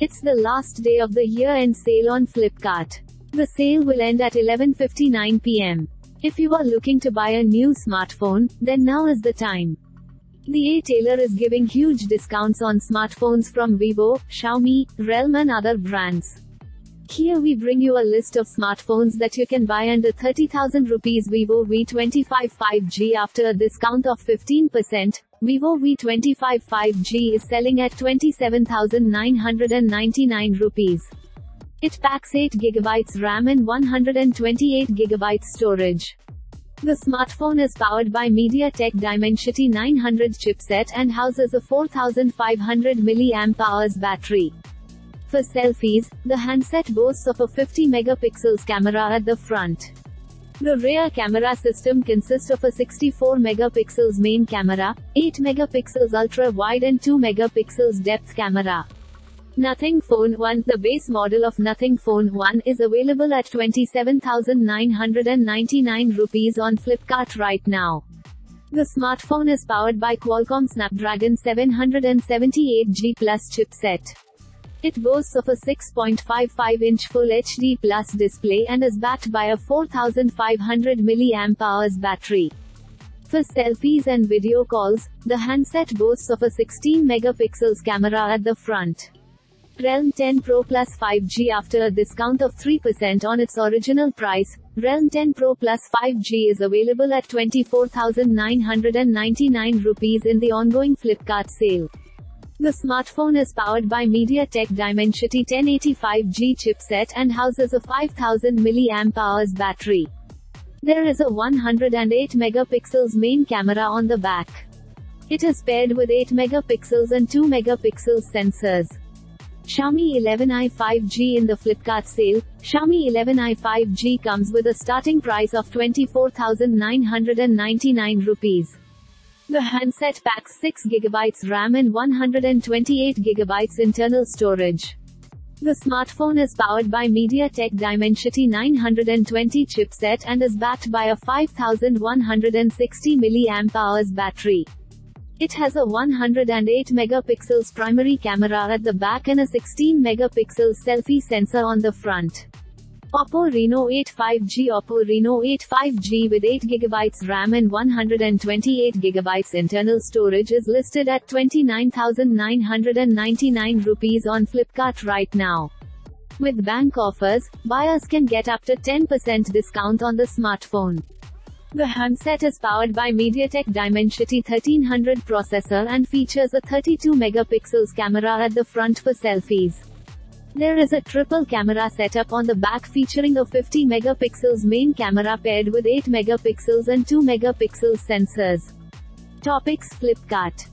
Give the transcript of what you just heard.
It's the last day of the year-end sale on Flipkart. The sale will end at 11:59 p.m. If you are looking to buy a new smartphone, then now is the time. The e-tailer is giving huge discounts on smartphones from Vivo, Xiaomi, Realme and other brands. Here we bring you a list of smartphones that you can buy under 30,000 rupees Vivo V25 5G after a discount of 15%. Vivo V25 5G is selling at 27,999 rupees. It packs 8 GB RAM and 128 GB storage. The smartphone is powered by MediaTek Dimensity 900 chipset and houses a 4500 mAh battery. For selfies, the handset boasts of a 50 megapixels camera at the front. The rear camera system consists of a 64 megapixels main camera, 8 megapixels ultra-wide and 2 megapixels depth camera. Nothing Phone 1 The base model of Nothing Phone 1 is available at 27,999 rupees on Flipkart right now. The smartphone is powered by Qualcomm Snapdragon 778G Plus chipset. It boasts of a 6.55-inch Full HD Plus display and is backed by a 4500 mAh battery. For selfies and video calls, the handset boasts of a 16 megapixels camera at the front. Realme 10 Pro Plus 5G after a discount of 3% on its original price, Realme 10 Pro Plus 5G is available at 24,999 rupees in the ongoing Flipkart sale. The smartphone is powered by MediaTek Dimensity 1085G chipset and houses a 5000 mAh battery. There is a 108 megapixels main camera on the back. It is paired with 8 megapixels and 2 megapixels sensors. Xiaomi 11i 5G in the Flipkart sale, Xiaomi 11i 5G comes with a starting price of 24,999 rupees. The handset packs 6 GB RAM and 128 GB internal storage. The smartphone is powered by MediaTek Dimensity 920 chipset and is backed by a 5160 mAh battery. It has a 108 megapixels primary camera at the back and a 16 megapixels selfie sensor on the front. Oppo Reno 8 5G Oppo Reno 8 5G with 8GB RAM and 128GB internal storage is listed at 29,999 rupees on Flipkart right now. With bank offers, buyers can get up to 10% discount on the smartphone. The handset is powered by MediaTek Dimensity 1300 processor and features a 32 megapixels camera at the front for selfies. There is a triple camera setup on the back featuring a 50 megapixels main camera paired with 8 megapixels and 2 megapixels sensors. Topics Flipkart